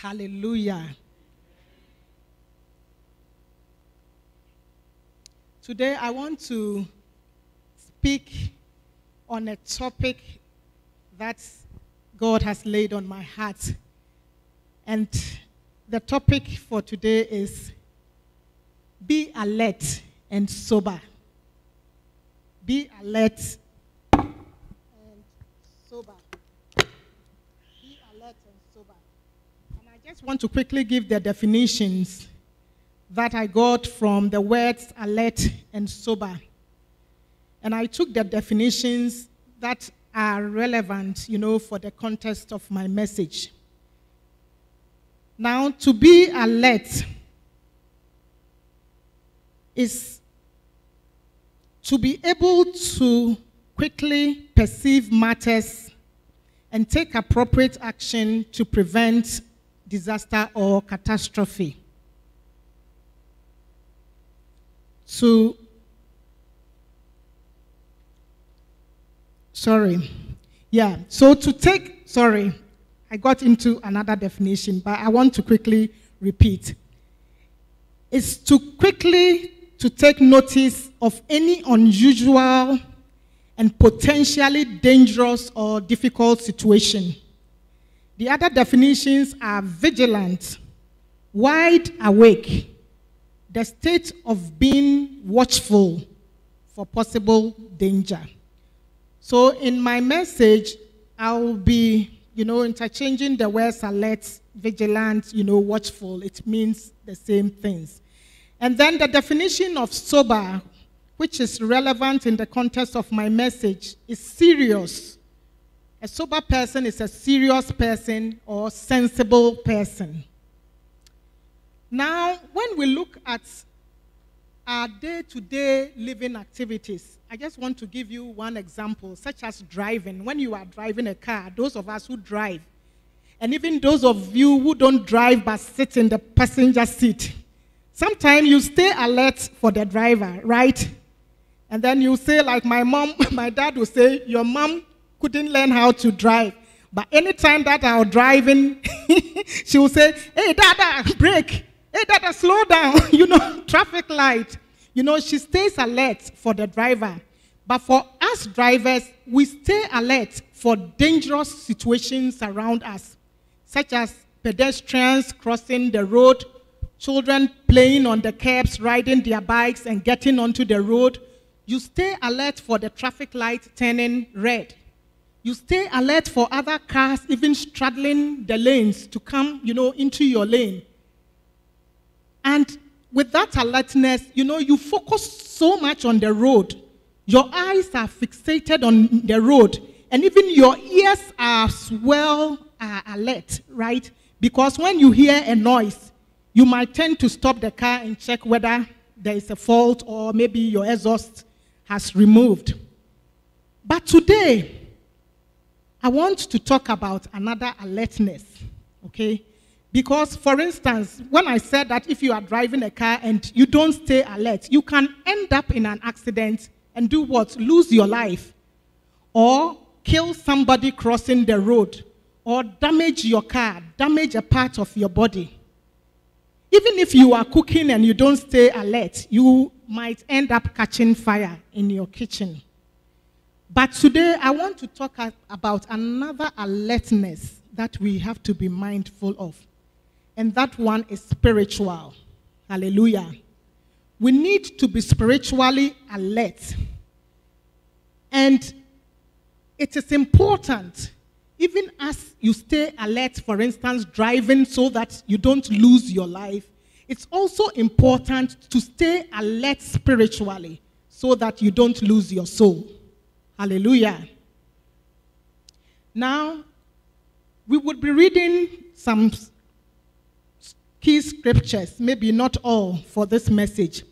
Hallelujah. Today I want to speak on a topic that God has laid on my heart. And the topic for today is be alert and sober. Be alert and sober. Be alert and sober. And I just want to quickly give the definitions that I got from the words alert and sober. And I took the definitions that are relevant, you know, for the context of my message. Now, to be alert is to be able to quickly perceive matters and take appropriate action to prevent disaster or catastrophe. To sorry. Yeah so to take sorry i got into another definition but i want to quickly repeat. It's to quickly to take notice of any unusual and potentially dangerous or difficult situation the other definitions are vigilant wide awake the state of being watchful for possible danger so in my message, I'll be, you know, interchanging the words alert, vigilant, you know, watchful. It means the same things. And then the definition of sober, which is relevant in the context of my message, is serious. A sober person is a serious person or sensible person. Now, when we look at our day to day living activities, I just want to give you one example, such as driving. When you are driving a car, those of us who drive, and even those of you who don't drive but sit in the passenger seat, sometimes you stay alert for the driver, right? And then you say, like my mom, my dad will say, Your mom couldn't learn how to drive. But anytime that I was driving, she would say, Hey, Dada, brake. Hey, Dada, slow down. you know, traffic light. You know, she stays alert for the driver. But for us drivers, we stay alert for dangerous situations around us, such as pedestrians crossing the road, children playing on the curbs, riding their bikes and getting onto the road. You stay alert for the traffic light turning red. You stay alert for other cars even straddling the lanes to come, you know, into your lane. And with that alertness, you know, you focus so much on the road. Your eyes are fixated on the road, and even your ears are well alert, right? Because when you hear a noise, you might tend to stop the car and check whether there is a fault or maybe your exhaust has removed. But today, I want to talk about another alertness, okay? Because, for instance, when I said that if you are driving a car and you don't stay alert, you can end up in an accident and do what? Lose your life. Or kill somebody crossing the road. Or damage your car, damage a part of your body. Even if you are cooking and you don't stay alert, you might end up catching fire in your kitchen. But today, I want to talk about another alertness that we have to be mindful of and that one is spiritual. Hallelujah. We need to be spiritually alert. And it is important, even as you stay alert, for instance, driving so that you don't lose your life, it's also important to stay alert spiritually so that you don't lose your soul. Hallelujah. Now, we would be reading some key scriptures, maybe not all, for this message.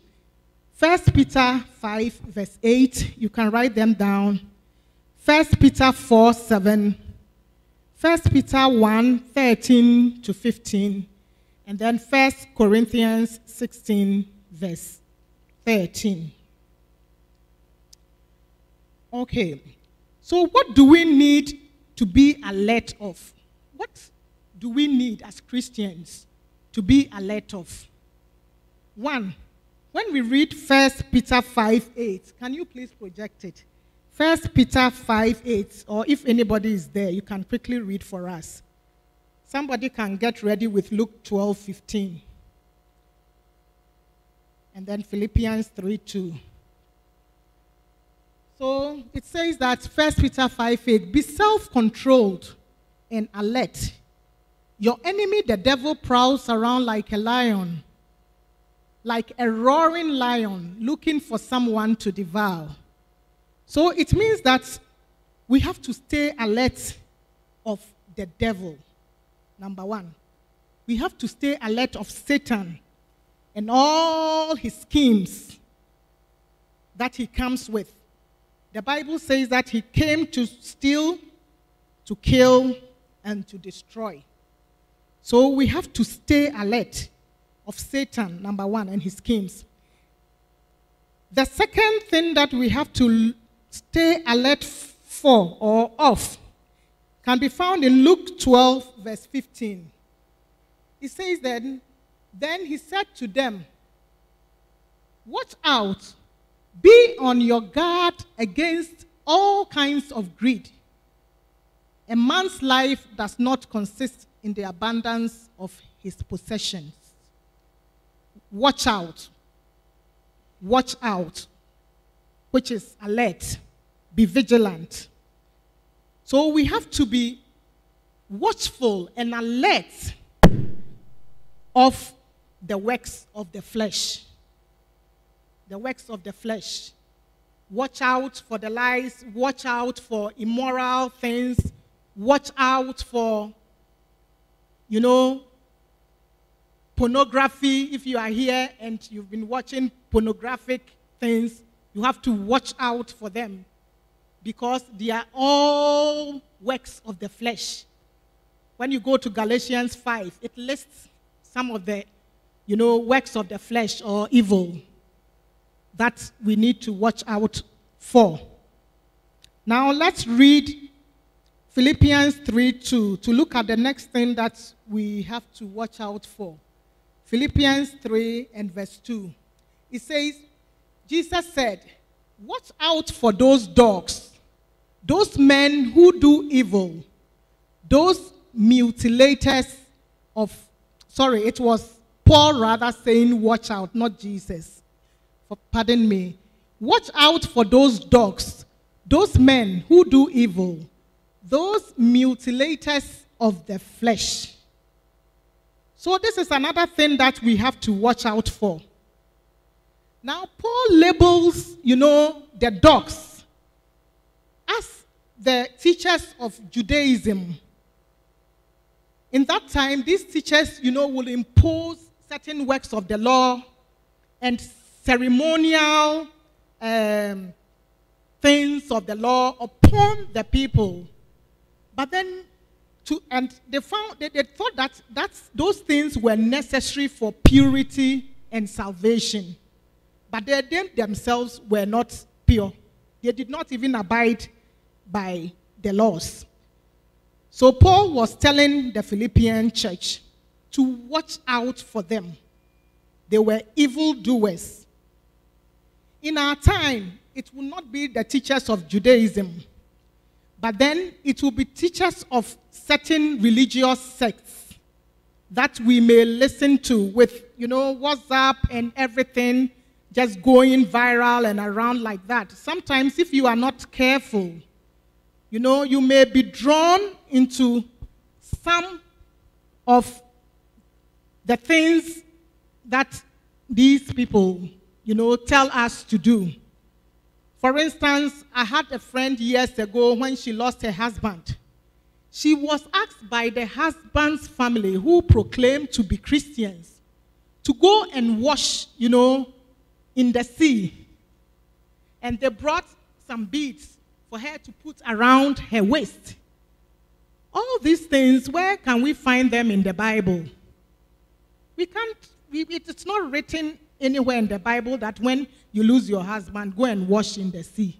First Peter 5, verse 8, you can write them down. First Peter 4, 7. First Peter 1, 13 to 15. And then First Corinthians 16, verse 13. Okay. So what do we need to be alert of? What do we need as Christians to be alert of? One, when we read 1 Peter 5 8, can you please project it? 1 Peter 5 8, or if anybody is there, you can quickly read for us. Somebody can get ready with Luke 12 15. And then Philippians 3 2. So it says that 1 Peter 5 8, be self controlled and alert. Your enemy, the devil, prowls around like a lion, like a roaring lion, looking for someone to devour. So it means that we have to stay alert of the devil. Number one, we have to stay alert of Satan and all his schemes that he comes with. The Bible says that he came to steal, to kill, and to destroy. So we have to stay alert of Satan, number one, and his schemes. The second thing that we have to stay alert for or of can be found in Luke 12, verse 15. It says then, then he said to them, Watch out, be on your guard against all kinds of greed. A man's life does not consist in the abundance of his possessions. Watch out. Watch out, which is alert. Be vigilant. So we have to be watchful and alert of the works of the flesh. The works of the flesh. Watch out for the lies, watch out for immoral things, watch out for you know, pornography, if you are here and you've been watching pornographic things, you have to watch out for them because they are all works of the flesh. When you go to Galatians 5, it lists some of the, you know, works of the flesh or evil that we need to watch out for. Now let's read Philippians 3 2, to look at the next thing that we have to watch out for. Philippians 3 and verse 2. It says, Jesus said, Watch out for those dogs, those men who do evil, those mutilators of, sorry, it was Paul rather saying, Watch out, not Jesus. Pardon me. Watch out for those dogs, those men who do evil those mutilators of the flesh. So, this is another thing that we have to watch out for. Now, Paul labels, you know, the dogs as the teachers of Judaism. In that time, these teachers, you know, will impose certain works of the law and ceremonial um, things of the law upon the people. But then, to, and they found they, they thought that that's, those things were necessary for purity and salvation. But they, they themselves were not pure. They did not even abide by the laws. So Paul was telling the Philippian church to watch out for them. They were evil doers. In our time, it will not be the teachers of Judaism but then it will be teachers of certain religious sects that we may listen to with, you know, WhatsApp and everything just going viral and around like that. Sometimes, if you are not careful, you know, you may be drawn into some of the things that these people, you know, tell us to do. For instance, I had a friend years ago when she lost her husband. She was asked by the husband's family, who proclaimed to be Christians, to go and wash, you know, in the sea. And they brought some beads for her to put around her waist. All these things, where can we find them in the Bible? We can't, we, it's not written anywhere in the Bible that when you lose your husband, go and wash in the sea.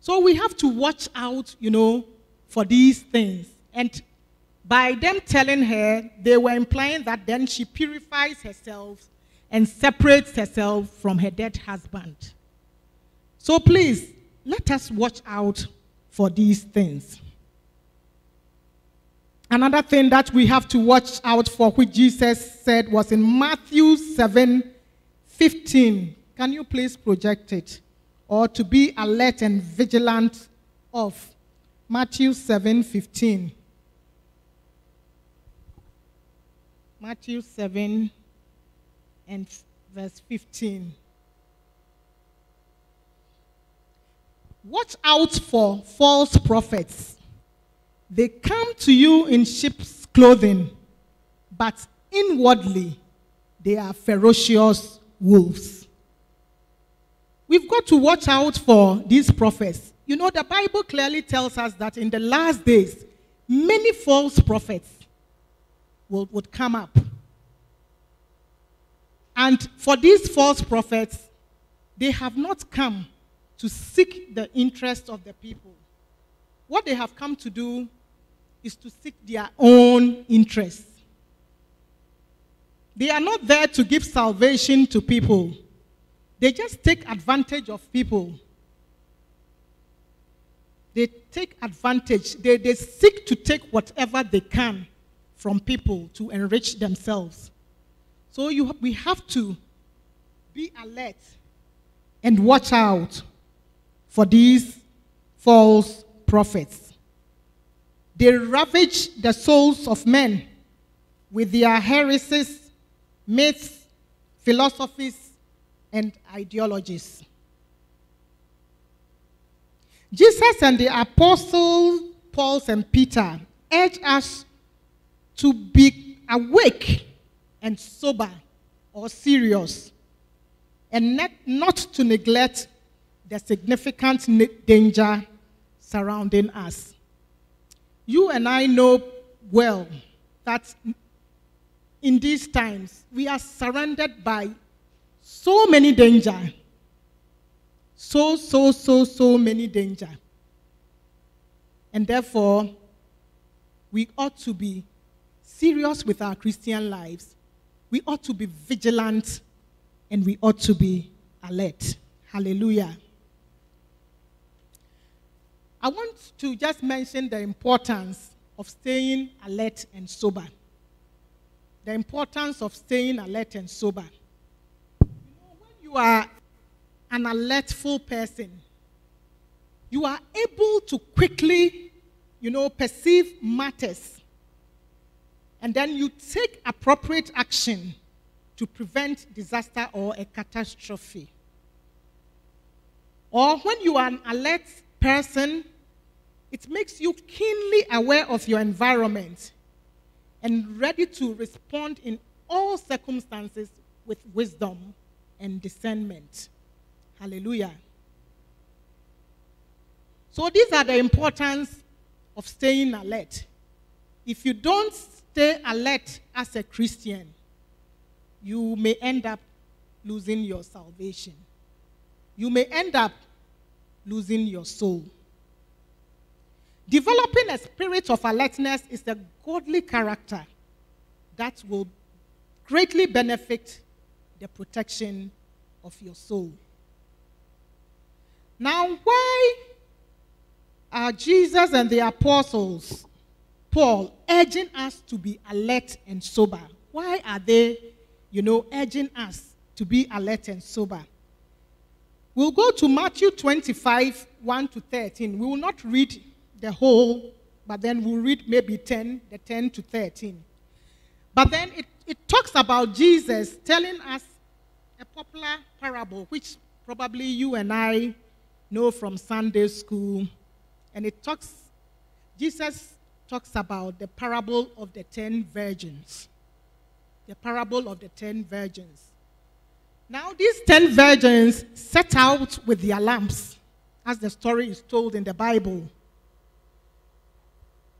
So we have to watch out, you know, for these things. And By them telling her, they were implying that then she purifies herself and separates herself from her dead husband. So please, let us watch out for these things. Another thing that we have to watch out for, which Jesus said, was in Matthew 7 15. Can you please project it? Or to be alert and vigilant of. Matthew 7 15. Matthew 7 and verse 15. Watch out for false prophets. They come to you in sheep's clothing, but inwardly they are ferocious wolves. We've got to watch out for these prophets. You know, the Bible clearly tells us that in the last days, many false prophets will, would come up. And for these false prophets, they have not come to seek the interest of the people. What they have come to do is to seek their own interests. They are not there to give salvation to people, they just take advantage of people. They take advantage, they, they seek to take whatever they can from people to enrich themselves. So you, we have to be alert and watch out for these false prophets. They ravage the souls of men with their heresies, myths, philosophies, and ideologies. Jesus and the apostles Paul and Peter urge us to be awake and sober or serious and not, not to neglect the significant danger surrounding us. You and I know well that in these times we are surrounded by so many danger. So, so, so, so many danger. And therefore, we ought to be serious with our Christian lives. We ought to be vigilant and we ought to be alert. Hallelujah. I want to just mention the importance of staying alert and sober. The importance of staying alert and sober. You know, when you are an alertful person, you are able to quickly, you know, perceive matters. And then you take appropriate action to prevent disaster or a catastrophe. Or when you are an alert person, it makes you keenly aware of your environment and ready to respond in all circumstances with wisdom and discernment. Hallelujah. So, these are the importance of staying alert. If you don't stay alert as a Christian, you may end up losing your salvation. You may end up losing your soul. Developing a spirit of alertness is a godly character that will greatly benefit the protection of your soul. Now, why are Jesus and the apostles, Paul, urging us to be alert and sober? Why are they, you know, urging us to be alert and sober? We'll go to Matthew 25, 1 to 13. We will not read the whole, but then we'll read maybe 10, the 10 to 13. But then it, it talks about Jesus telling us a popular parable, which probably you and I know from Sunday school. And it talks, Jesus talks about the parable of the ten virgins. The parable of the ten virgins. Now, these ten virgins set out with their lamps, as the story is told in the Bible.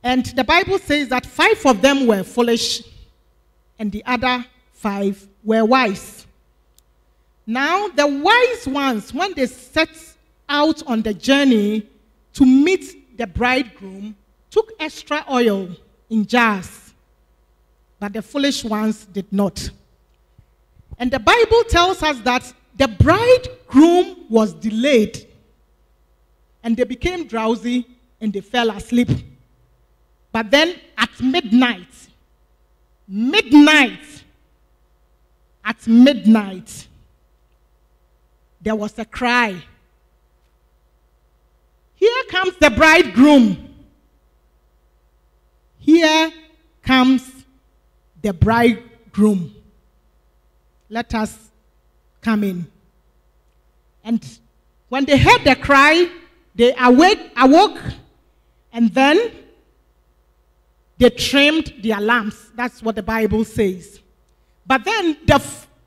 And the Bible says that five of them were foolish, and the other five were wise. Now, the wise ones, when they set out on the journey to meet the bridegroom, took extra oil in jars, but the foolish ones did not. And the Bible tells us that the bridegroom was delayed, and they became drowsy and they fell asleep. But then at midnight, midnight, at midnight, there was a cry. Here comes the bridegroom. Here comes the bridegroom. Let us come in. And when they heard the cry, they awake, awoke, and then they trimmed their lamps. That's what the Bible says. But then the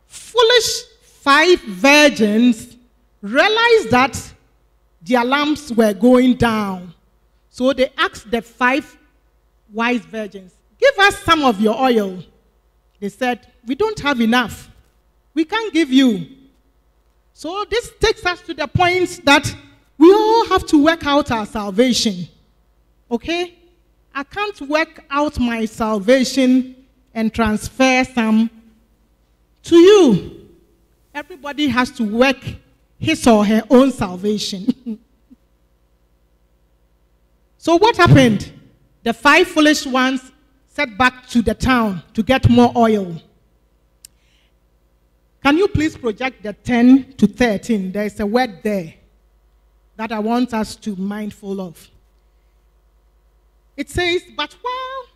foolish five virgins realized that their lamps were going down. So they asked the five wise virgins, Give us some of your oil. They said, We don't have enough. We can't give you. So this takes us to the point that we all have to work out our salvation. Okay? I can't work out my salvation and transfer some to you. Everybody has to work his or her own salvation. so, what happened? The five foolish ones set back to the town to get more oil. Can you please project the 10 to 13? There is a word there that I want us to mindful of. It says, But while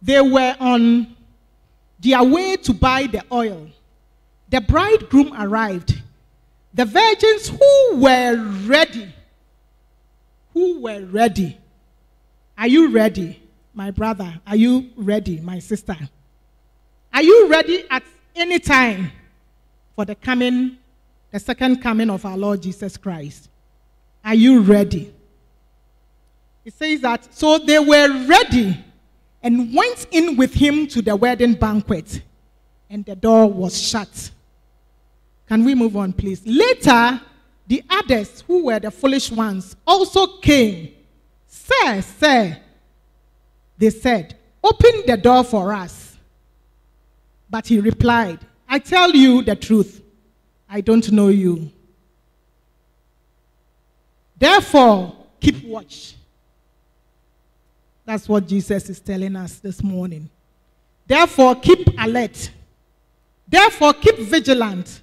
they were on their way to buy the oil, the bridegroom arrived. The virgins who were ready, who were ready. Are you ready, my brother? Are you ready, my sister? Are you ready at any time for the coming, the second coming of our Lord Jesus Christ? Are you ready? It says that, so they were ready and went in with him to the wedding banquet, and the door was shut. Can we move on, please? Later, the others, who were the foolish ones, also came. Sir, sir, they said, open the door for us. But he replied, I tell you the truth, I don't know you. Therefore, keep watch. That's what Jesus is telling us this morning. Therefore, keep alert. Therefore, keep vigilant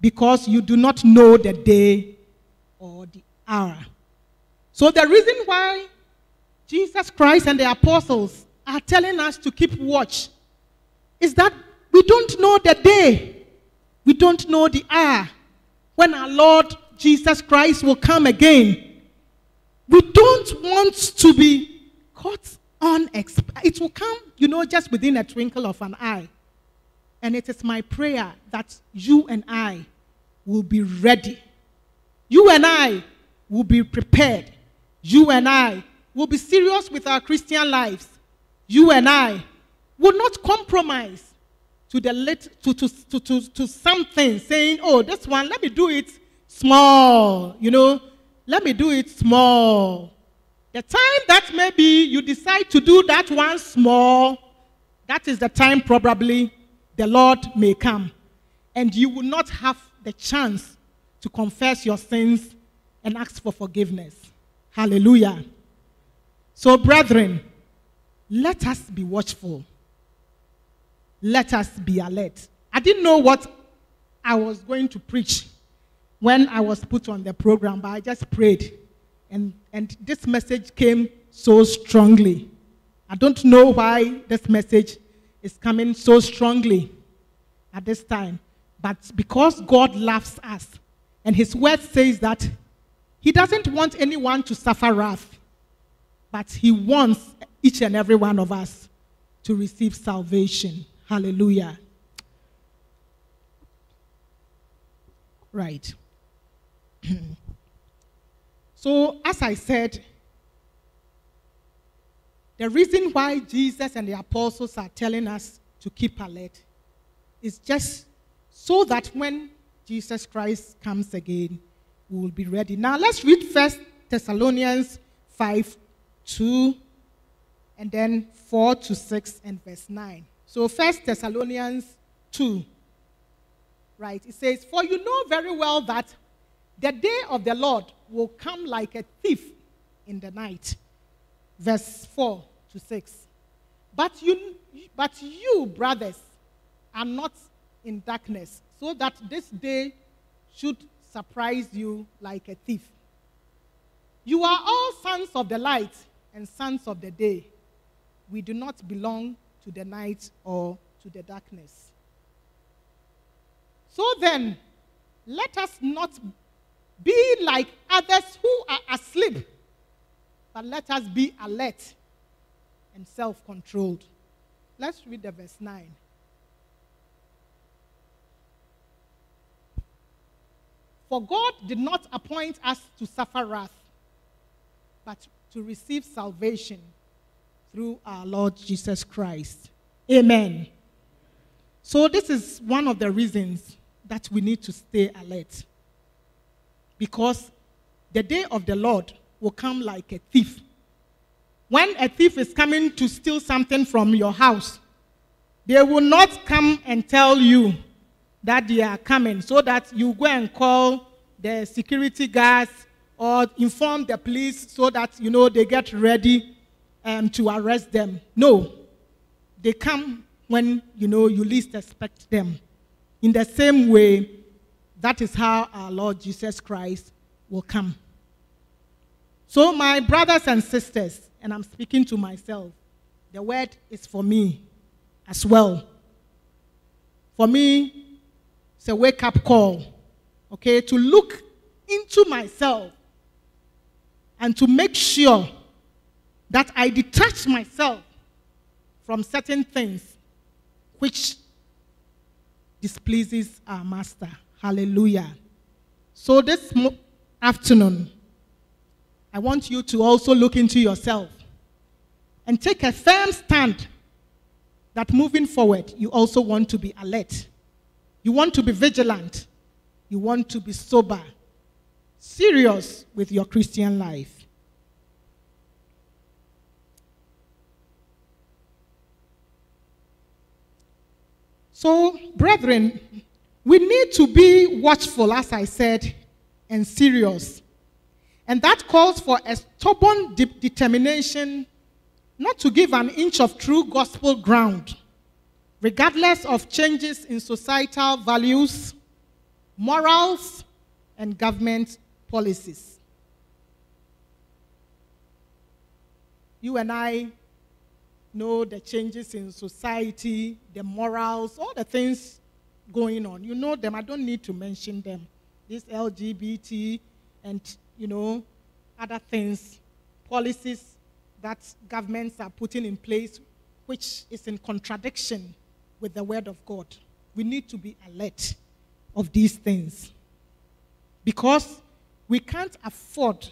because you do not know the day or the hour. So, the reason why Jesus Christ and the apostles are telling us to keep watch is that we don't know the day, we don't know the hour when our Lord Jesus Christ will come again. We don't want to be caught. It will come, you know, just within a twinkle of an eye. And it is my prayer that you and I will be ready. You and I will be prepared. You and I will be serious with our Christian lives. You and I will not compromise to the lit, to, to, to, to, to something saying, oh, this one, let me do it small. You know, let me do it small. The time that maybe you decide to do that one small, that is the time probably the Lord may come. And you will not have the chance to confess your sins and ask for forgiveness. Hallelujah. So, brethren, let us be watchful. Let us be alert. I didn't know what I was going to preach when I was put on the program, but I just prayed. And, and this message came so strongly. I don't know why this message is coming so strongly at this time. But because God loves us, and His word says that He doesn't want anyone to suffer wrath, but He wants each and every one of us to receive salvation. Hallelujah. Right. so, as I said, the reason why Jesus and the apostles are telling us to keep alert is just so that when Jesus Christ comes again, we will be ready. Now, let's read First Thessalonians 5 2 and then 4 to 6 and verse 9. So, First Thessalonians 2, right? It says, For you know very well that the day of the Lord will come like a thief in the night. Verse 4 to 6. But you, but you, brothers, are not in darkness, so that this day should surprise you like a thief. You are all sons of the light and sons of the day. We do not belong to the night or to the darkness. So then, let us not be like others who are asleep, but let us be alert and self controlled. Let's read the verse 9. For God did not appoint us to suffer wrath, but to receive salvation through our Lord Jesus Christ. Amen. So, this is one of the reasons that we need to stay alert. Because the day of the Lord will come like a thief. When a thief is coming to steal something from your house, they will not come and tell you that they are coming so that you go and call the security guards or inform the police so that you know they get ready um, to arrest them. No, they come when you know you least expect them. In the same way, that is how our Lord Jesus Christ will come. So, my brothers and sisters, and I'm speaking to myself, the word is for me as well. For me, it's a wake up call, okay, to look into myself and to make sure that I detach myself from certain things which displeases our master. Hallelujah. So this afternoon, I want you to also look into yourself and take a firm stand that moving forward, you also want to be alert. You want to be vigilant. You want to be sober, serious with your Christian life. So, brethren, we need to be watchful, as I said, and serious. And that calls for a stubborn de- determination not to give an inch of true gospel ground, regardless of changes in societal values, morals, and government policies. You and I know the changes in society, the morals, all the things going on. You know them. I don't need to mention them. This LGBT and, you know, other things, policies that governments are putting in place, which is in contradiction with the Word of God. We need to be alert of these things because we can't afford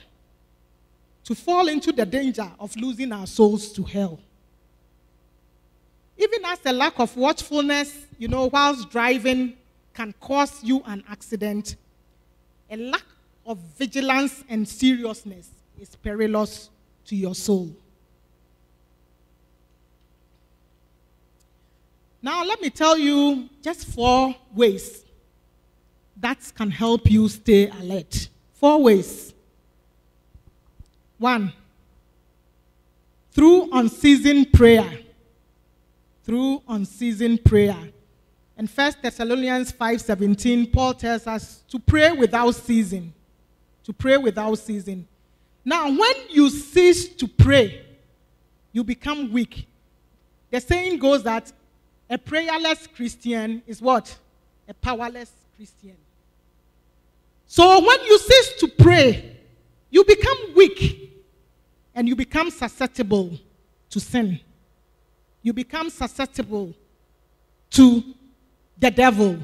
to fall into the danger of losing our souls to hell. Even as a lack of watchfulness, you know, whilst driving can cause you an accident, a lack of vigilance and seriousness is perilous to your soul. Now, let me tell you just four ways that can help you stay alert. Four ways. One, through unceasing prayer through unceasing prayer. In 1 Thessalonians 5:17, Paul tells us to pray without ceasing. To pray without ceasing. Now, when you cease to pray, you become weak. The saying goes that a prayerless Christian is what? A powerless Christian. So when you cease to pray, you become weak and you become susceptible to sin you become susceptible to the devil.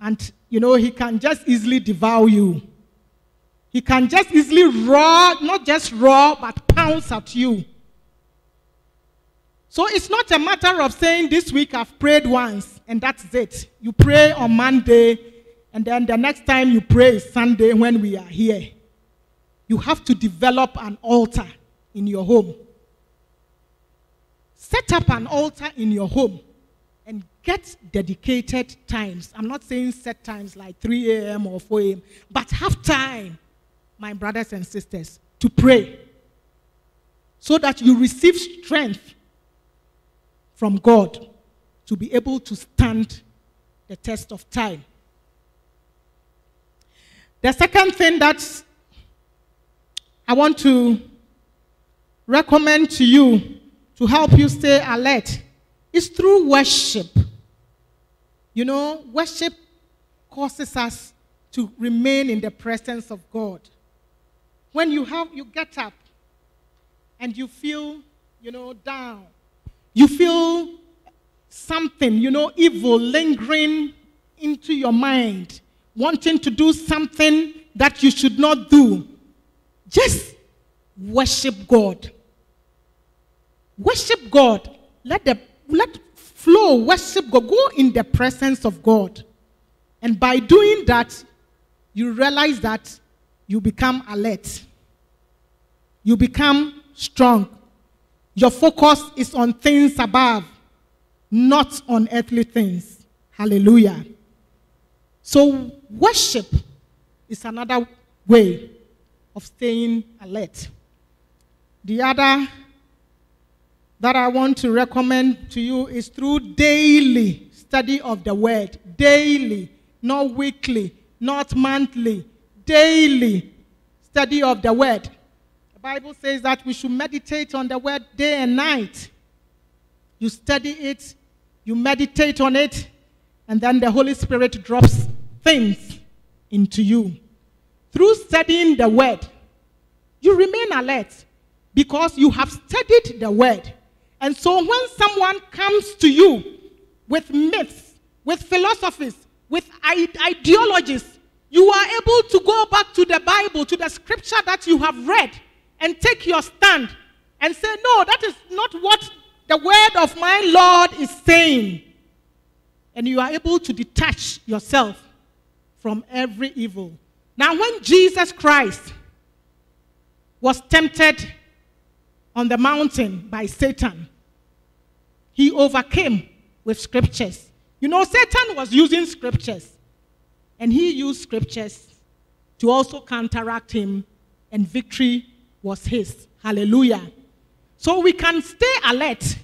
And, you know, he can just easily devour you. He can just easily roar, not just roar, but pounce at you. So it's not a matter of saying this week I've prayed once and that's it. You pray on Monday and then the next time you pray is Sunday when we are here. You have to develop an altar in your home Set up an altar in your home and get dedicated times. I'm not saying set times like 3 a.m. or 4 a.m., but have time, my brothers and sisters, to pray so that you receive strength from God to be able to stand the test of time. The second thing that I want to recommend to you to help you stay alert is through worship. You know, worship causes us to remain in the presence of God. When you have you get up and you feel, you know, down, you feel something, you know, evil lingering into your mind, wanting to do something that you should not do, just worship God. Worship God. Let the let flow, worship God. Go in the presence of God. And by doing that, you realize that you become alert. You become strong. Your focus is on things above, not on earthly things. Hallelujah. So, worship is another way of staying alert. The other that I want to recommend to you is through daily study of the word. Daily, not weekly, not monthly. Daily study of the word. The Bible says that we should meditate on the word day and night. You study it, you meditate on it, and then the Holy Spirit drops things into you. Through studying the word, you remain alert because you have studied the word. And so when someone comes to you with myths, with philosophies, with ideologies, you are able to go back to the Bible, to the scripture that you have read, and take your stand and say, No, that is not what the word of my Lord is saying. And you are able to detach yourself from every evil. Now, when Jesus Christ was tempted on the mountain by Satan, he overcame with scriptures. You know, Satan was using scriptures, and he used scriptures to also counteract him, and victory was his. Hallelujah. So we can stay alert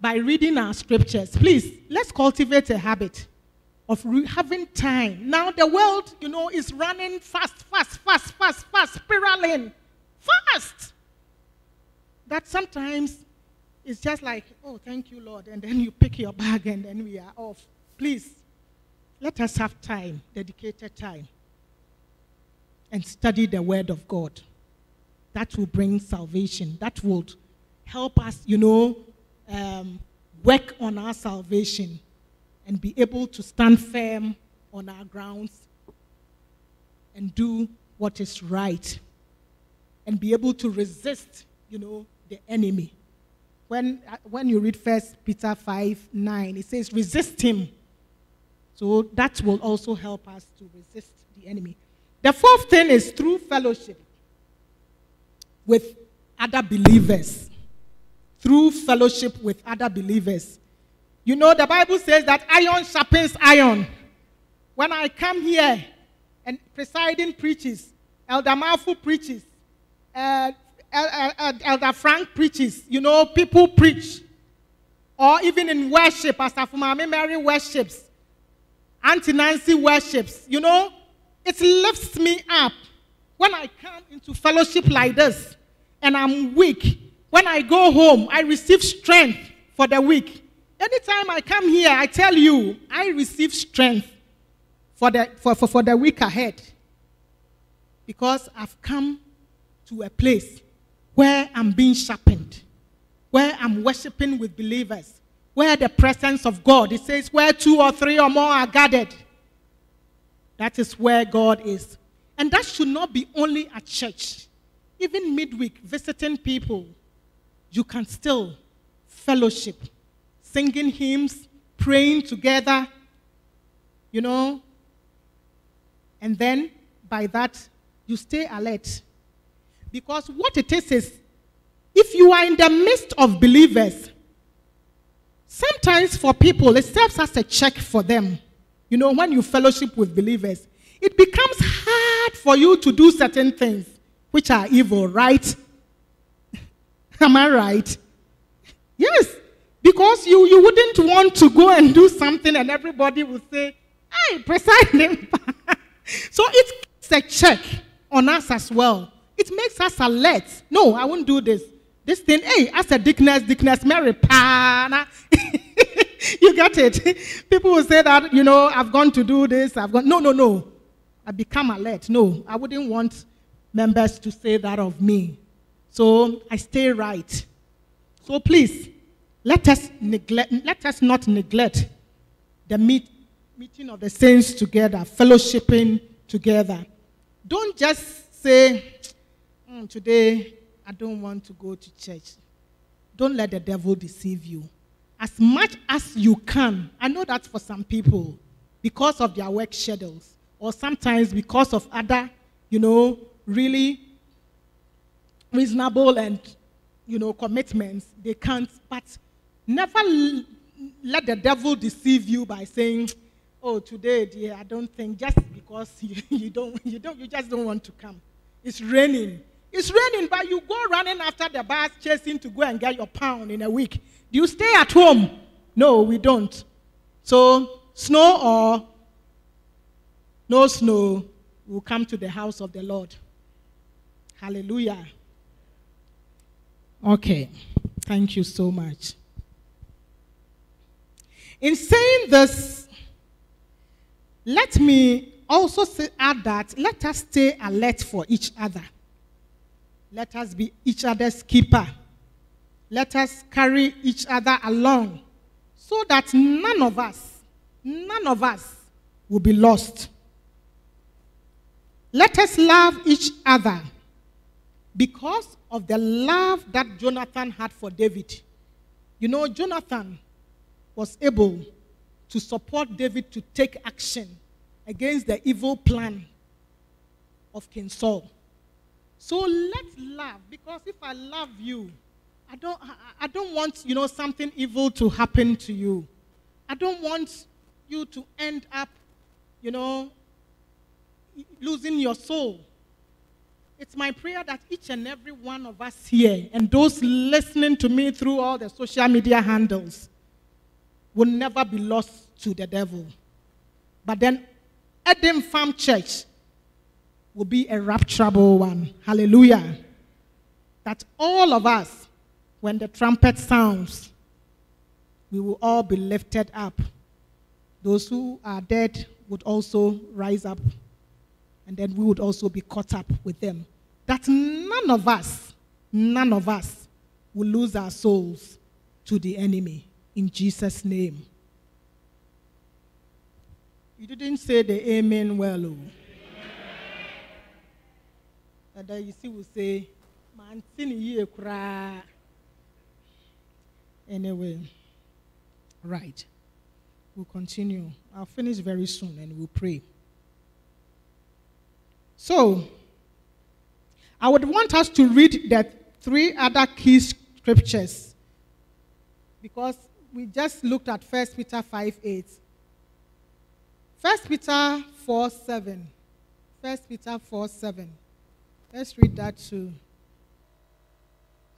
by reading our scriptures. Please, let's cultivate a habit of having time. Now, the world, you know, is running fast, fast, fast, fast, fast, spiraling fast. That sometimes it's just like, oh, thank you, Lord. And then you pick your bag and then we are off. Please, let us have time, dedicated time, and study the Word of God. That will bring salvation. That will help us, you know, um, work on our salvation and be able to stand firm on our grounds and do what is right and be able to resist, you know, the enemy. When, uh, when you read First Peter 5 9, it says, resist him. So that will also help us to resist the enemy. The fourth thing is through fellowship with other believers. Through fellowship with other believers. You know, the Bible says that iron sharpens iron. When I come here and presiding preaches, Elder Malfu preaches, uh, Uh, uh, uh, Elder Frank preaches, you know, people preach. Or even in worship, as Afumami Mary worships, Auntie Nancy worships, you know, it lifts me up. When I come into fellowship like this and I'm weak, when I go home, I receive strength for the week. Anytime I come here, I tell you, I receive strength for the, for, for, for the week ahead. Because I've come to a place where I'm being sharpened, where I'm worshiping with believers, where the presence of God, it says, where two or three or more are gathered. That is where God is. And that should not be only at church. Even midweek, visiting people, you can still fellowship, singing hymns, praying together, you know. And then by that, you stay alert because what it is is if you are in the midst of believers, sometimes for people, it serves as a check for them. You know, when you fellowship with believers, it becomes hard for you to do certain things which are evil, right? Am I right? Yes. Because you, you wouldn't want to go and do something and everybody would say, hey, precisely. so it's a check on us as well. It makes us alert. No, I won't do this. This thing, hey, as a dickness, dickness, Mary, pana. you get it? People will say that, you know, I've gone to do this, I've gone. No, no, no. I become alert. No, I wouldn't want members to say that of me. So I stay right. So please, let us neglect, let us not neglect the meet, meeting of the saints together, fellowshipping together. Don't just say, mm, today I don't want to go to church. Don't let the devil deceive you. As much as you can, I know that for some people, because of their work schedules, or sometimes because of other, you know, really reasonable and, you know, commitments, they can't. But never l- let the devil deceive you by saying, "Oh, today, dear, I don't think," just because you, you don't, you don't, you just don't want to come. It's raining. It's raining, but you go running after the bus, chasing to go and get your pound in a week. Do you stay at home? No, we don't. So, snow or no snow, we'll come to the house of the Lord. Hallelujah. Okay. Thank you so much. In saying this, let me also say, add that let us stay alert for each other. Let us be each other's keeper. Let us carry each other along so that none of us, none of us will be lost. Let us love each other because of the love that Jonathan had for David. You know, Jonathan was able to support David to take action against the evil plan of King Saul. So let's love because if I love you, I don't, I don't want, you know, something evil to happen to you. I don't want you to end up, you know, losing your soul. It's my prayer that each and every one of us here and those listening to me through all the social media handles will never be lost to the devil. But then, Edinburgh Church will be a rapturable one. Hallelujah. That all of us, when the trumpet sounds, we will all be lifted up. Those who are dead would also rise up, and then we would also be caught up with them. That none of us, none of us will lose our souls to the enemy. In Jesus' name. You didn't say the amen well. Oh. Then you see, we say, man, ye cry. Anyway, right. We'll continue. I'll finish very soon and we'll pray. So, I would want us to read the three other key scriptures because we just looked at 1 Peter 5 8. 1 Peter 4 7. 1 Peter 4 7. Let's read that too.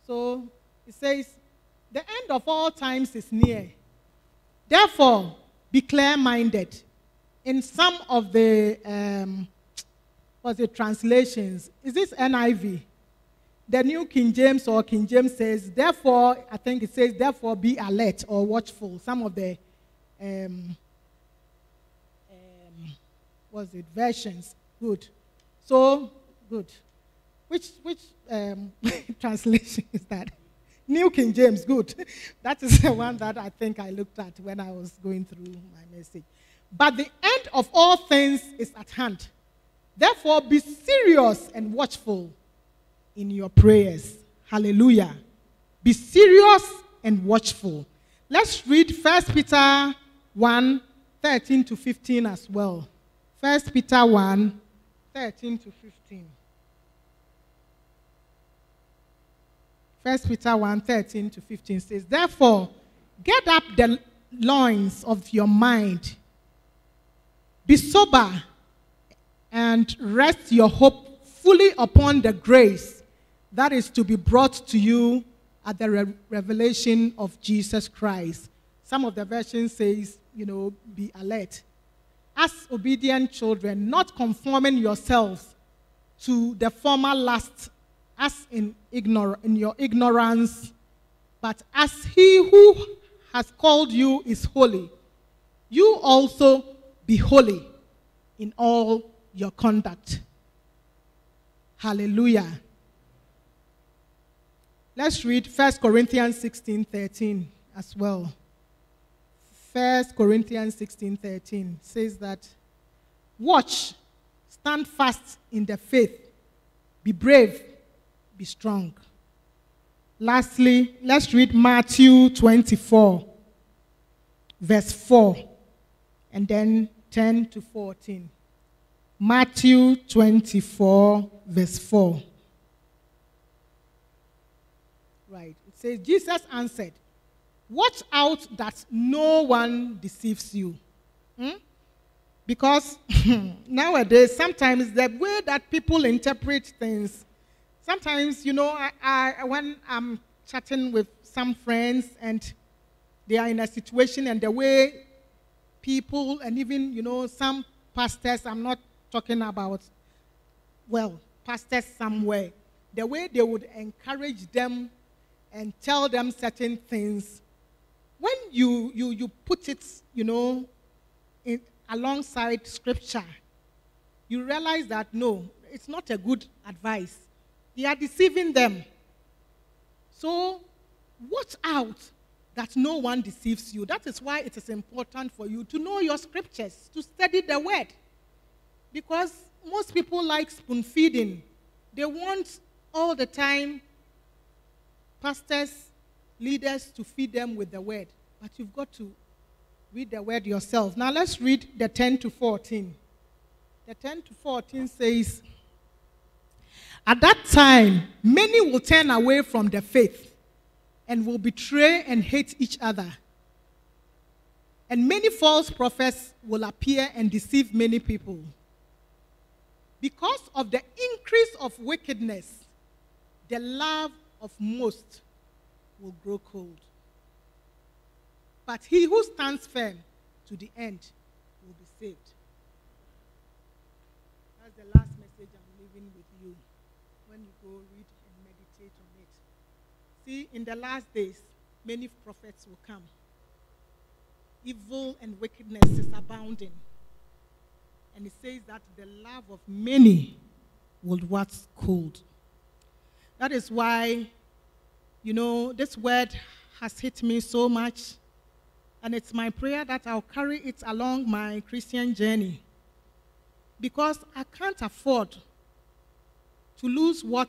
So it says, The end of all times is near. Therefore, be clear minded. In some of the um, what's the translations, is this NIV? The New King James or King James says, therefore, I think it says, therefore be alert or watchful. Some of the um, um, what's it, versions. Good. So, good. Which, which um, translation is that? New King James, good. That is the one that I think I looked at when I was going through my message. But the end of all things is at hand. Therefore, be serious and watchful in your prayers. Hallelujah. Be serious and watchful. Let's read 1 Peter 1 13 to 15 as well. 1 Peter 1 13 to 15. 1 Peter 1 13 to 15 says, Therefore, get up the loins of your mind, be sober, and rest your hope fully upon the grace that is to be brought to you at the re- revelation of Jesus Christ. Some of the versions says, you know, be alert. As obedient children, not conforming yourselves to the former lust, as in, ignor- in your ignorance, but as he who has called you is holy, you also be holy in all your conduct. Hallelujah. Let's read 1 Corinthians 16 13 as well. 1 Corinthians 16 13 says that, Watch, stand fast in the faith, be brave, be strong. Lastly, let's read Matthew 24, verse 4, and then 10 to 14. Matthew 24, verse 4. Right. It says, Jesus answered, Watch out that no one deceives you. Hmm? Because nowadays, sometimes the way that people interpret things, sometimes, you know, I, I, when I'm chatting with some friends and they are in a situation and the way people and even, you know, some pastors, I'm not talking about, well, pastors somewhere, the way they would encourage them and tell them certain things, when you, you, you put it, you know, in, alongside scripture, you realize that no, it's not a good advice. They are deceiving them. So watch out that no one deceives you. That is why it is important for you to know your scriptures, to study the word. Because most people like spoon feeding. They want all the time pastors, leaders to feed them with the word. But you've got to read the word yourself. Now let's read the 10 to 14. The 10 to 14 says, At that time, many will turn away from the faith and will betray and hate each other. And many false prophets will appear and deceive many people. Because of the increase of wickedness, the love of most will grow cold. But he who stands firm to the end will be saved. That's the last message I'm leaving with you read and meditate on it. See, in the last days, many prophets will come. Evil and wickedness is abounding. And it says that the love of many will wax cold. That is why, you know, this word has hit me so much. And it's my prayer that I'll carry it along my Christian journey. Because I can't afford to lose what,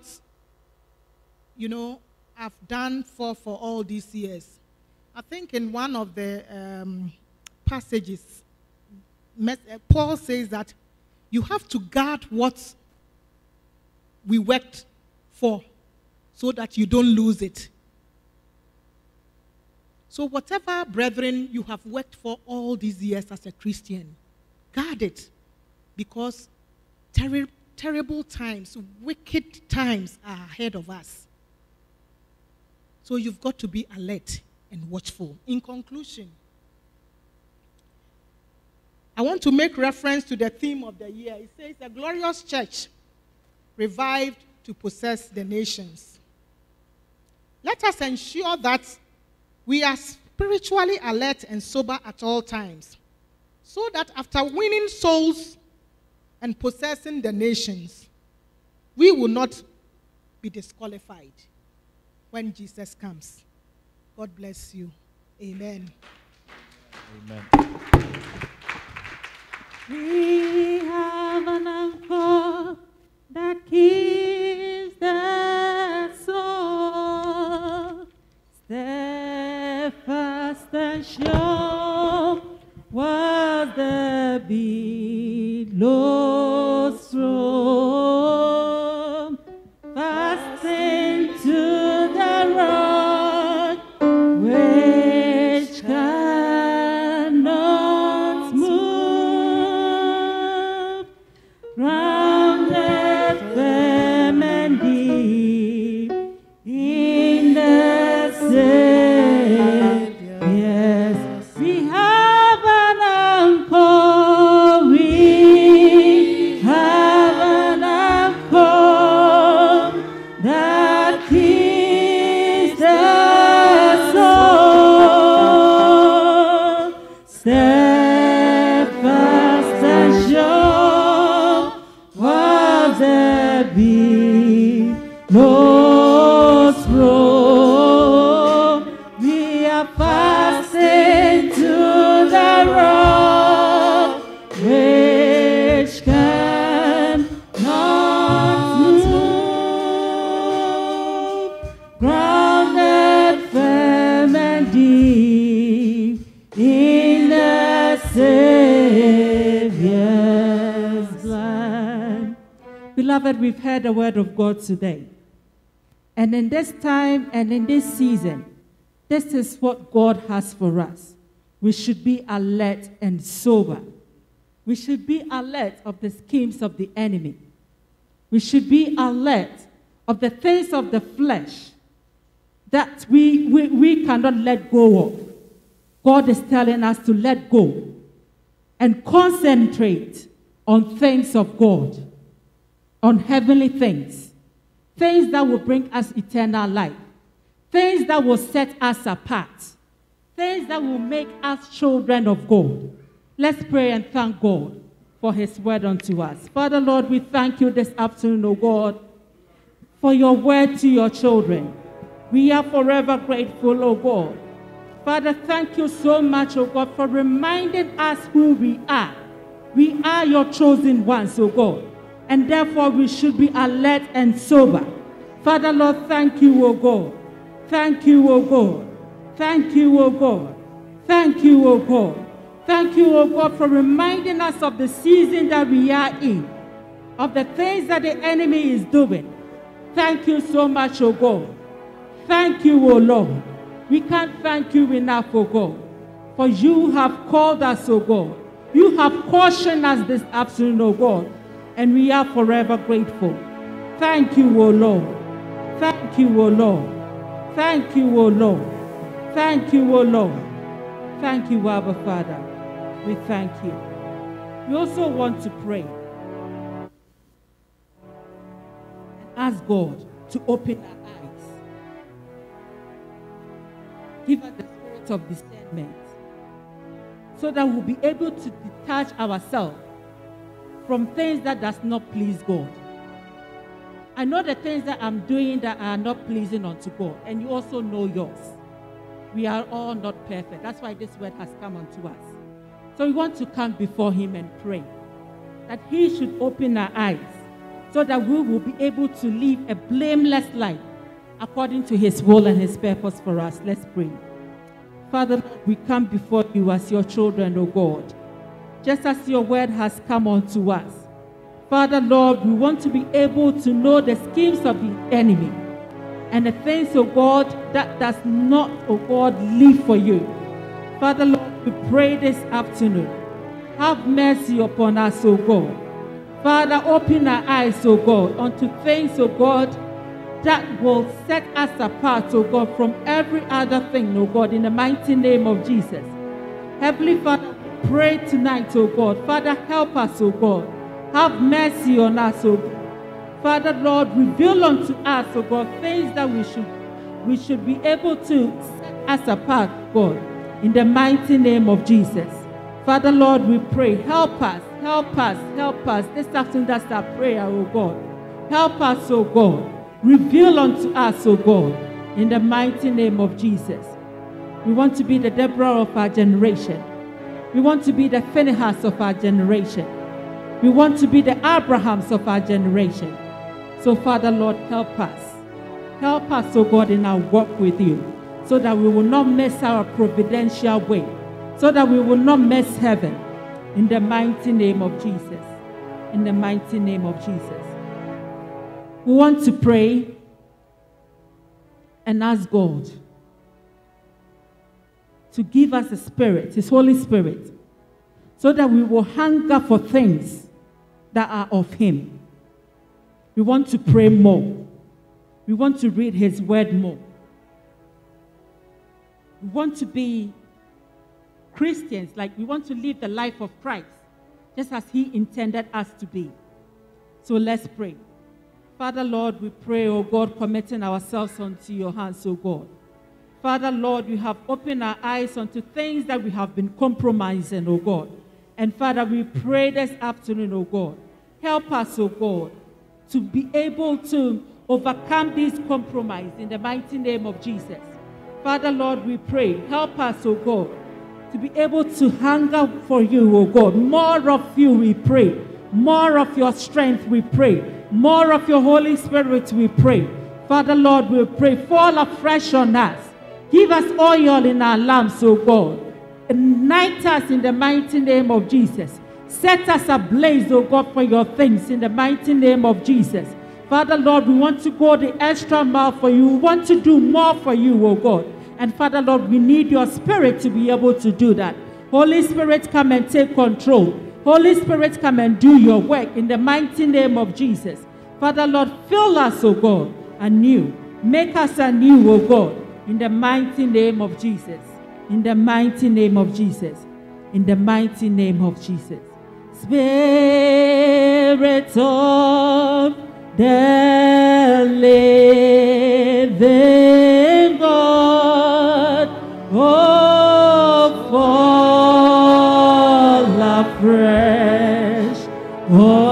you know, I've done for, for all these years. I think in one of the um, passages, Paul says that you have to guard what we worked for so that you don't lose it. So, whatever, brethren, you have worked for all these years as a Christian, guard it because ter- terrible times, wicked times are ahead of us. So, you've got to be alert and watchful. In conclusion, I want to make reference to the theme of the year. It says, A glorious church revived to possess the nations. Let us ensure that we are spiritually alert and sober at all times, so that after winning souls and possessing the nations, we will not be disqualified when Jesus comes. God bless you. Amen. Amen. We have an anchor that keeps the soul steadfast and sure was the billows thrown vi. No today. And in this time and in this season, this is what God has for us. We should be alert and sober. We should be alert of the schemes of the enemy. We should be alert of the things of the flesh that we, we, we cannot let go of. God is telling us to let go and concentrate on things of God, on heavenly things, things that will bring us eternal life, things that will set us apart, things that will make us children of God. Let's pray and thank God for his word unto us. Father, Lord, we thank you this afternoon, O God, for your word to your children. We are forever grateful, O God. Father, thank you so much, O God, for reminding us who we are. We are your chosen ones, O God, and therefore we should be alert and sober. Father, Lord, thank you, O God. Thank you, O God. Thank you, O God. Thank you, O God. Thank you, O God, for reminding us of the season that we are in, of the things that the enemy is doing. Thank you so much, O God. Thank you, O Lord. We can't thank you enough, O God, for you have called us, O God. You have cautioned us this afternoon, O God, and we are forever grateful. Thank you, O Lord. Thank you, O Lord. Thank you, O Lord. Thank you, O Lord. Thank you, Abba Father. We thank you. We also want to pray and ask God to open our eyes. Give us the spirit of discernment so that we'll be able to detach ourselves from things that does not please God. I know the things that I'm doing that are not pleasing unto God, and you also know yours. We are all not perfect. That's why this word has come unto us. So we want to come before Him and pray that He should open our eyes so that we will be able to live a blameless life according to His will and His purpose for us. Let's pray. Father, we come before you as your children, O God, just as your word has come unto us. Father, Lord, we want to be able to know the schemes of the enemy and the things, O God, that does not, O God, live for you. Father, Lord, we pray this afternoon. Have mercy upon us, O God. Father, open our eyes, O God, unto things, O God, that will set us apart, O God, from every other thing, O God, in the mighty name of Jesus. Heavenly Father, pray tonight, O God. Father, help us, O God. Have mercy on us, O God. Father, Lord, reveal unto us, O God, things that we should we should be able to set us apart, God, in the mighty name of Jesus. Father, Lord, we pray, help us, help us, help us. This afternoon, that's our prayer, O God. Help us, O God. Reveal unto us, O God, in the mighty name of Jesus. We want to be the Deborah of our generation. We want to be the Phinehas of our generation. We want to be the Abrahams of our generation. So, Father, Lord, help us. Help us, O God, in our work with you, so that we will not miss our providential way, so that we will not miss heaven. In the mighty name of Jesus. In the mighty name of Jesus. We want to pray and ask God to give us a spirit, His Holy Spirit, so that we will hunger for things that are of Him. We want to pray more. We want to read His Word more. We want to be Christians, like we want to live the life of Christ, just as He intended us to be. So let's pray. Father, Lord, we pray, oh God, committing ourselves unto your hands, oh God. Father, Lord, you have opened our eyes unto things that we have been compromising, oh God. And Father, we pray this afternoon, oh God. Help us, oh God, to be able to overcome this compromise in the mighty name of Jesus. Father, Lord, we pray, help us, O God, to be able to hunger for you, O God. More of you, we pray. More of your strength, we pray. More of your Holy Spirit, we pray. Father, Lord, we pray, fall afresh on us. Give us oil in our lamps, O God. Ignite us in the mighty name of Jesus. Set us ablaze, O God, for your things in the mighty name of Jesus. Father, Lord, we want to go the extra mile for you. We want to do more for you, O God. And Father, Lord, we need your spirit to be able to do that. Holy Spirit, come and take control. Holy Spirit, come and do your work in the mighty name of Jesus. Father, Lord, fill us, O God, anew. Make us anew, O God, in the mighty name of Jesus. In the mighty name of Jesus. In the mighty name of Jesus. Spirit of the living God, oh, fall afresh on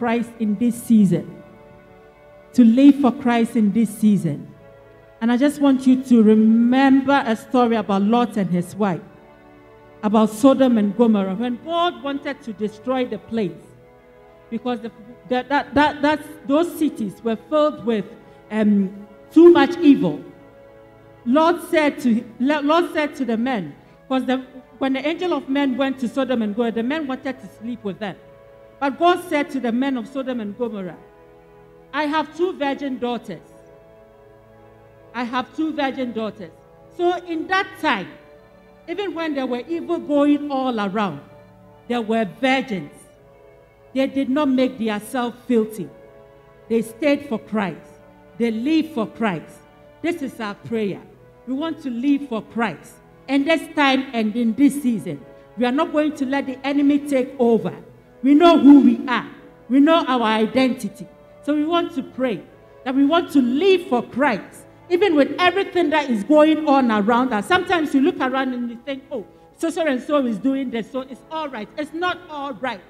Christ in this season. To live for Christ in this season. And I just want you to remember a story about Lot and his wife, about Sodom and Gomorrah, when God wanted to destroy the place because the, that, that, that, that's, those cities were filled with um, too much evil. Lord said to Lord said to the men, because the, when the angel of men went to Sodom and Gomorrah, the men wanted to sleep with them. But God said to the men of Sodom and Gomorrah, I have two virgin daughters. I have two virgin daughters. So in that time, even when there were evil going all around, there were virgins. They did not make themselves filthy. They stayed for Christ. They live for Christ. This is our prayer. We want to live for Christ. And this time and in this season, we are not going to let the enemy take over. We know who we are. We know our identity. So we want to pray that we want to live for Christ, even with everything that is going on around us. Sometimes you look around and you think, oh, so so and so is doing this, so it's all right. It's not all right.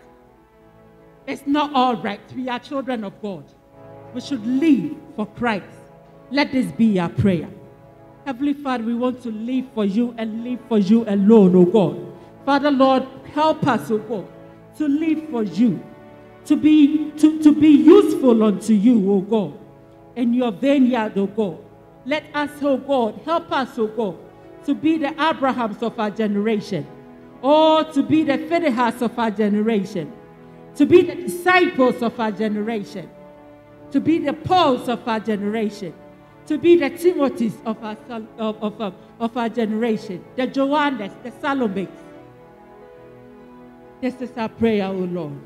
It's not all right. We are children of God. We should live for Christ. Let this be our prayer. Heavenly Father, we want to live for you and live for you alone, oh God. Father, Lord, help us, oh God, to live for you, to be, to, to be useful unto you, O God, in your vineyard, O God. Let us, O God, help us, O God, to be the Abrahams of our generation, or to be the Phinehas of our generation, to be the disciples of our generation, to be the Pauls of our generation, to be the Timothys of our, of, of, of, of our generation, the Joannes, the Salomes. This is our prayer, O Lord.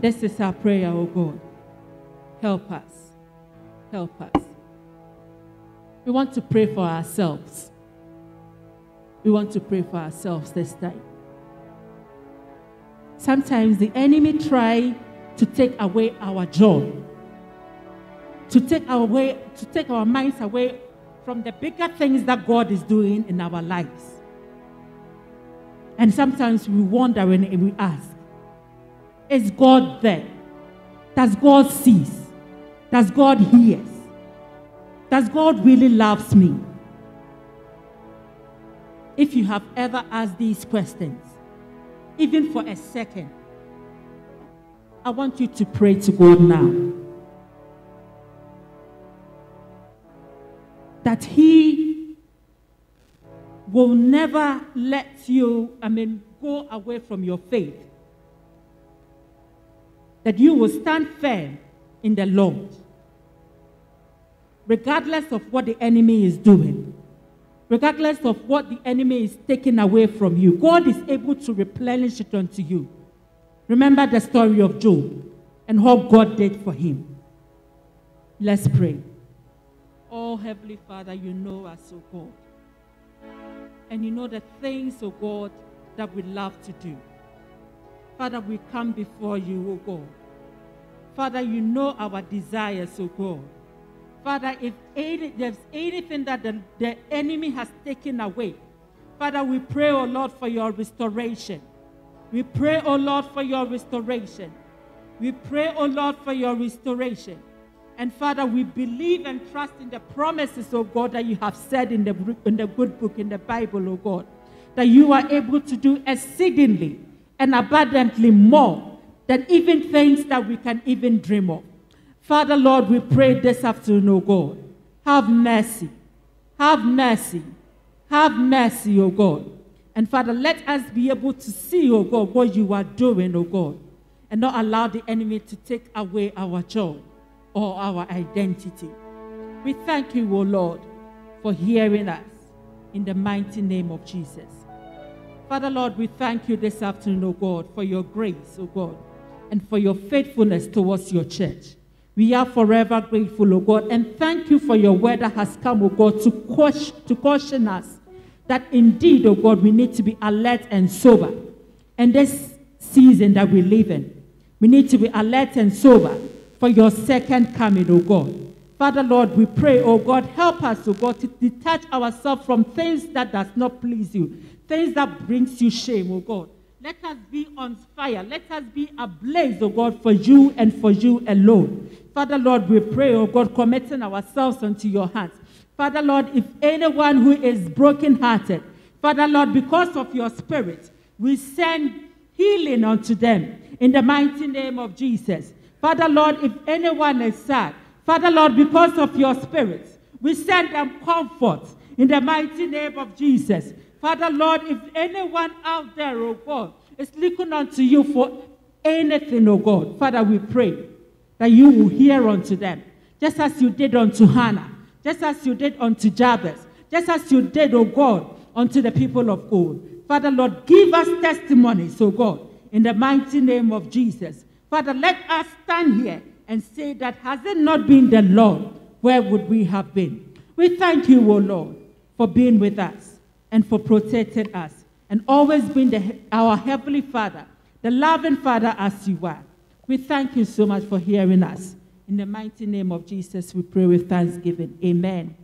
This is our prayer, O God. Help us. Help us. We want to pray for ourselves. We want to pray for ourselves this time. Sometimes the enemy try to take away our joy, to take our way, to take our minds away from the bigger things that God is doing in our lives. And sometimes we wonder when we ask, is God there? Does God sees? Does God hears? Does God really loves me? if you have ever asked these questions, even for a second, I want you to pray to God now. That He will never let you, I mean, go away from your faith. That you will stand firm in the Lord, regardless of what the enemy is doing, regardless of what the enemy is taking away from you. God is able to replenish it unto you. Remember the story of Job and what God did for him. Let's pray. Oh, Heavenly Father, you know us, oh God. And you know the things, oh God, that we love to do. Father, we come before you, oh God. Father, you know our desires, oh God. Father, if any, there's anything that the, the enemy has taken away, Father, we pray, oh Lord, for your restoration. We pray, oh Lord, for your restoration. We pray, oh Lord, for your restoration. And Father, we believe and trust in the promises, oh God, that you have said in the, in the good book, in the Bible, oh God, that you are able to do exceedingly and abundantly more than even things that we can even dream of. Father, Lord, we pray this afternoon, oh God, have mercy, have mercy, have mercy, oh God. And Father, let us be able to see, oh God, what you are doing, oh God, and not allow the enemy to take away our joy or our identity. We thank you, O Lord, for hearing us in the mighty name of Jesus. Father, Lord, we thank you this afternoon, O God, for your grace, O God, and for your faithfulness towards your church. We are forever grateful, O God, and thank you for your word that has come, O God, to caution, to caution us that indeed, O God, we need to be alert and sober. And this season that we live in, we need to be alert and sober for your second coming, O God. Father, Lord, we pray, O God, help us, O God, to detach ourselves from things that does not please you, things that brings you shame, O God. Let us be on fire. Let us be ablaze, O God, for you and for you alone. Father, Lord, we pray, O God, committing ourselves unto your hands. Father, Lord, if anyone who is brokenhearted, Father, Lord, because of your spirit, we send healing unto them in the mighty name of Jesus. Father, Lord, if anyone is sad, Father, Lord, because of your spirit, we send them comfort in the mighty name of Jesus. Father, Lord, if anyone out there, oh God, is looking unto you for anything, oh God, Father, we pray that you will hear unto them, just as you did unto Hannah, just as you did unto Jabez, just as you did, oh God, unto the people of God. Father, Lord, give us testimonies, oh God, in the mighty name of Jesus. Father, let us stand here and say that has it not been the Lord, where would we have been? We thank you, O Lord, for being with us and for protecting us and always being the, our Heavenly Father, the loving Father as you are. We thank you so much for hearing us. In the mighty name of Jesus, we pray with thanksgiving. Amen.